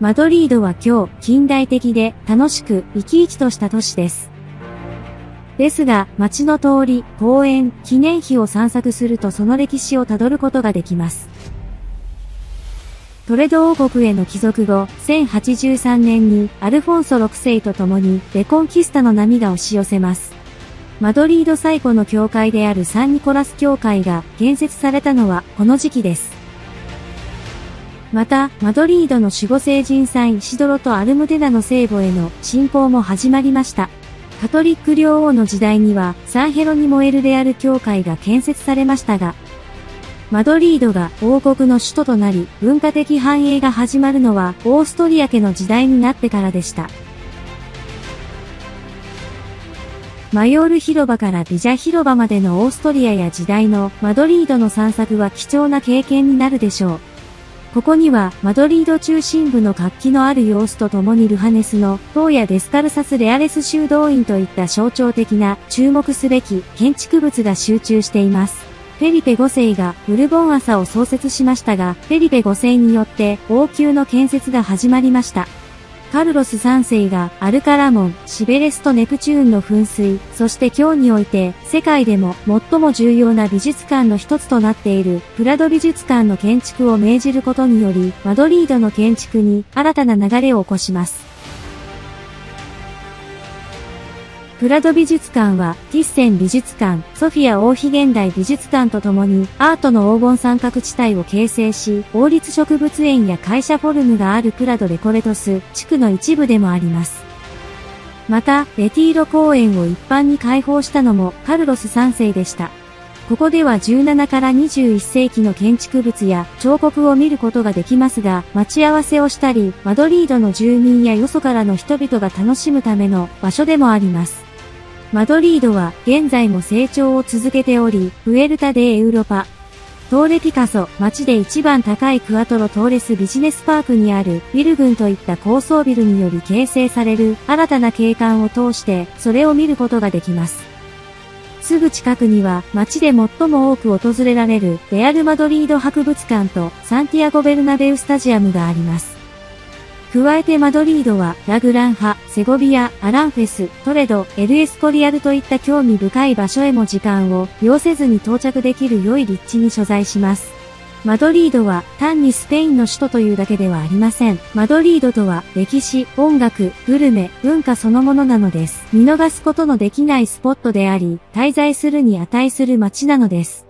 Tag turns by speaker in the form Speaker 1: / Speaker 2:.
Speaker 1: マドリードは今日、近代的で楽しく生き生きとした都市です。ですが、街の通り、公園、記念碑を散策するとその歴史をたどることができます。トレド王国への帰属後、1083年にアルフォンソ6世と共にレコンキスタの波が押し寄せます。マドリード最古の教会であるサンニコラス教会が建設されたのはこの時期です。また、マドリードの守護聖人サインシドロとアルムデナの聖母への信仰も始まりました。カトリック領王の時代には、サンヘロニモエルレアル教会が建設されましたが、マドリードが王国の首都となり、文化的繁栄が始まるのは、オーストリア家の時代になってからでした。マヨール広場からビジャ広場までのオーストリアや時代のマドリードの散策は貴重な経験になるでしょう。ここには、マドリード中心部の活気のある様子とともにルハネスの、塔やデスカルサス・レアレス修道院といった象徴的な、注目すべき建築物が集中しています。フェリペ5世がブルボン朝を創設しましたが、フェリペ5世によって王宮の建設が始まりました。カルロス3世がアルカラモン、シベレスとネプチューンの噴水、そして今日において世界でも最も重要な美術館の一つとなっているプラド美術館の建築を命じることにより、マドリードの建築に新たな流れを起こします。プラド美術館は、ティッセン美術館、ソフィア王妃現代美術館とともに、アートの黄金三角地帯を形成し、王立植物園や会社フォルムがあるプラドレコレトス地区の一部でもあります。また、レティーロ公園を一般に開放したのもカルロス3世でした。ここでは17から21世紀の建築物や彫刻を見ることができますが、待ち合わせをしたり、マドリードの住民やよそからの人々が楽しむための場所でもあります。マドリードは現在も成長を続けており、フエルタ・デ・エウロパ、トーレピカソ、街で一番高いクアトロトーレスビジネスパークにあるビル群といった高層ビルにより形成される新たな景観を通してそれを見ることができます。すぐ近くには街で最も多く訪れられるレアル・マドリード博物館とサンティアゴ・ベルナベウスタジアムがあります。加えてマドリードは、ラグランハ、セゴビア、アランフェス、トレド、エルエスコリアルといった興味深い場所へも時間を要せずに到着できる良い立地に所在します。マドリードは単にスペインの首都というだけではありません。マドリードとは歴史、音楽、グルメ、文化そのものなのです。見逃すことのできないスポットであり、滞在するに値する街なのです。